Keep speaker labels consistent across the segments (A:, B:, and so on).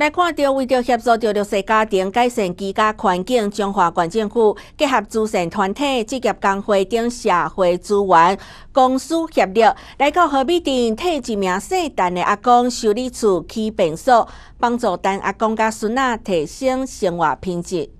A: 来看到为着协助着弱势家庭改善居家环境，中华县政府结合慈善团体、职业工会等社会资源公司协力，来到河美镇替一名姓陈的阿公修理厝起便所，帮助陈阿公甲孙仔提升生活品质。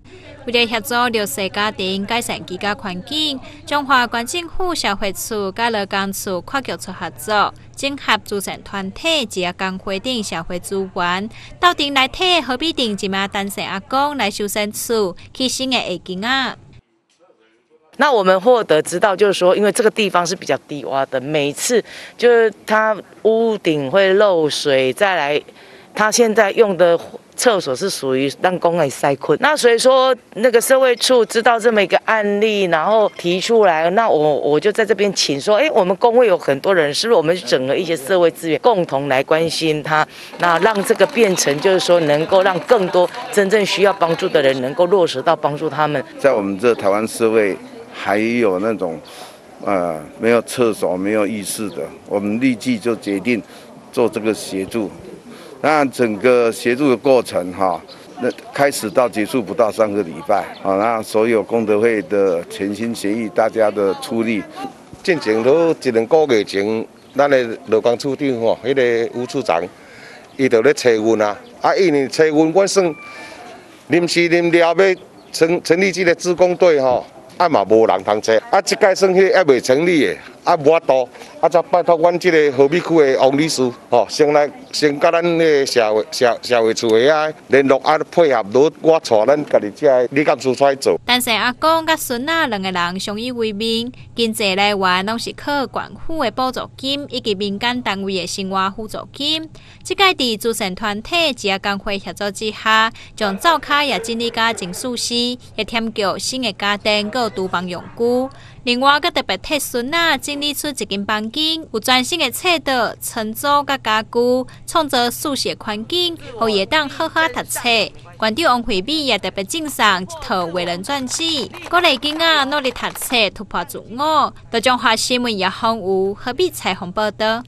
B: 为了协助弱势家庭改善居家环境，中华县政府社会处、甲劳工处跨局处合作，整合组成团体、职业工会等社会资源，到顶来替何必定一名单身阿公来修身厝，去新的下景啊。
C: 那我们获得知道，就是说，因为这个地方是比较低洼的，每次就是它屋顶会漏水，再来，他现在用的。厕所是属于让工人塞困，那所以说那个社会处知道这么一个案例，然后提出来，那我我就在这边请说，哎，我们工会有很多人，是不是我们整合一些社会资源，共同来关心他，那让这个变成就是说能够让更多真正需要帮助的人能够落实到帮助他们。
D: 在我们这台湾社会，还有那种呃没有厕所、没有浴室的，我们立即就决定做这个协助。那整个协助的过程哈，那开始到结束不到三个礼拜，好，那所有功德会的全心协力，大家的出力，
E: 进前都一两个月前，咱的劳工处长吼，迄个吴处长，伊就咧找阮啊，啊，伊呢找阮，我算临时临了要成成立这个职工队吼，啊嘛无人通找，啊，即届算迄还未成立的。啊，无法度，啊，则拜托阮即个河美区的王律师，吼，先来先甲咱个社会社社会处的啊联络啊，配合如我带咱家己遮李干事出来做。
B: 但是阿公甲孙仔两个人相依为命，经济来源拢是靠县府的补助金以及民间单位的生活辅助金。即届伫慈善团体及工会协助之下，将灶卡也整理甲真舒适，也添购新的家电各厨房用具。另外，佮特别替孙仔整理出一间房间，有全新的册桌、餐桌、佮家具，创造书写环境，互伊当好好读册。馆长王惠美也特别赠送一套为人传记，鼓励囡仔努力读册，突破自我。大中华新闻也访有何必彩虹报道。